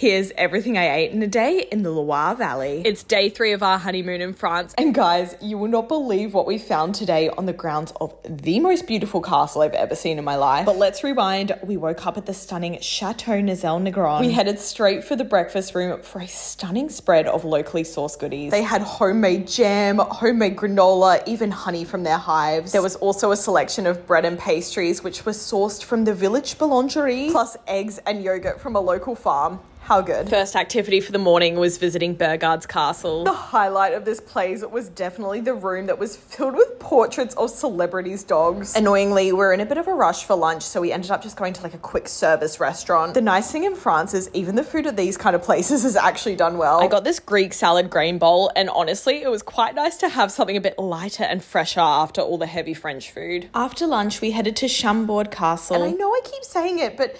Here's everything I ate in a day in the Loire Valley. It's day three of our honeymoon in France. And guys, you will not believe what we found today on the grounds of the most beautiful castle I've ever seen in my life. But let's rewind. We woke up at the stunning Chateau Nazelles-Négron. We headed straight for the breakfast room for a stunning spread of locally sourced goodies. They had homemade jam, homemade granola, even honey from their hives. There was also a selection of bread and pastries, which was sourced from the village boulangerie, plus eggs and yogurt from a local farm. How good. First activity for the morning was visiting Beauregard's castle. The highlight of this place was definitely the room that was filled with portraits of celebrities' dogs. Annoyingly, we're in a bit of a rush for lunch, so we ended up just going to like a quick service restaurant. The nice thing in France is even the food at these kind of places is actually done well. I got this Greek salad grain bowl, and honestly, it was quite nice to have something a bit lighter and fresher after all the heavy French food. After lunch, we headed to Chambord Castle. And I know I keep saying it, but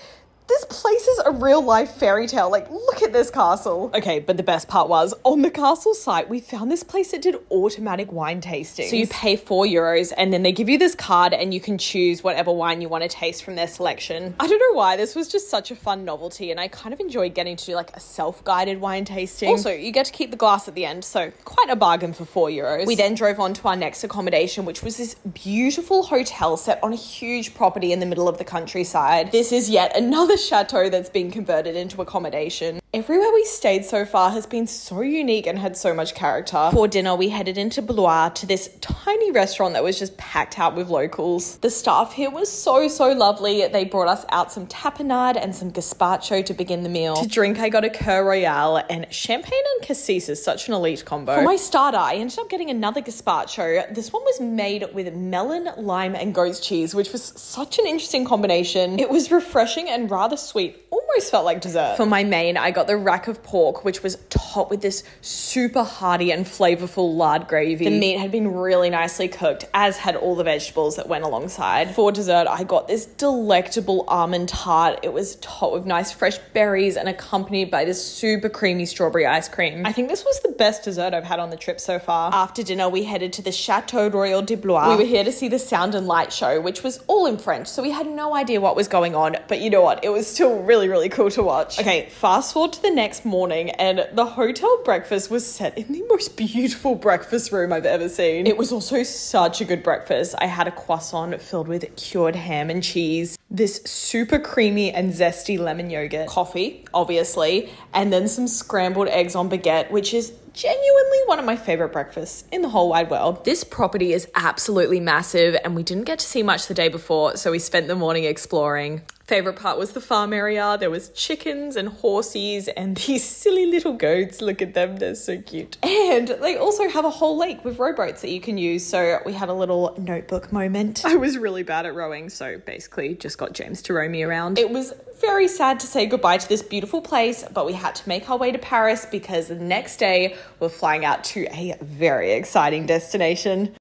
this place is a real life fairy tale. Like, look at this castle. Okay, but the best part was on the castle site, we found this place that did automatic wine tasting. So you pay four euros and then they give you this card and you can choose whatever wine you want to taste from their selection. I don't know why, this was just such a fun novelty and I kind of enjoyed getting to do like a self guided wine tasting. Also, you get to keep the glass at the end, so quite a bargain for four euros. We then drove on to our next accommodation, which was this beautiful hotel set on a huge property in the middle of the countryside. This is yet another chateau that's been converted into accommodation. Everywhere we stayed so far has been so unique and had so much character. For dinner, we headed into Blois to this tiny restaurant that was just packed out with locals. The staff here was so, so lovely. They brought us out some tapenade and some gazpacho to begin the meal. To drink, I got a Kir Royale and champagne and cassis is such an elite combo. For my starter, I ended up getting another gazpacho. This one was made with melon, lime, and goat's cheese, which was such an interesting combination. It was refreshing and rather sweet, almost felt like dessert. For my main, I got the rack of pork, which was topped with this super hearty and flavorful lard gravy. The meat had been really nicely cooked, as had all the vegetables that went alongside. For dessert, I got this delectable almond tart. It was topped with nice fresh berries and accompanied by this super creamy strawberry ice cream. I think this was the best dessert I've had on the trip so far. After dinner, we headed to the Chateau Royal de Blois. We were here to see the sound and light show, which was all in French, so we had no idea what was going on, but you know what? It was still really, really, really cool to watch. Okay, fast forward to the next morning, and the hotel breakfast was set in the most beautiful breakfast room I've ever seen. It was also such a good breakfast. I had a croissant filled with cured ham and cheese, this super creamy and zesty lemon yogurt, coffee, obviously, and then some scrambled eggs on baguette, which is genuinely one of my favorite breakfasts in the whole wide world. This property is absolutely massive, and we didn't get to see much the day before, so we spent the morning exploring. Favorite part was the farm area. There was chickens and horses and these silly little goats. Look at them, they're so cute. And they also have a whole lake with rowboats that you can use. So we had a little notebook moment. I was really bad at rowing, so basically just got James to row me around. It was very sad to say goodbye to this beautiful place, but we had to make our way to Paris because the next day we're flying out to a very exciting destination.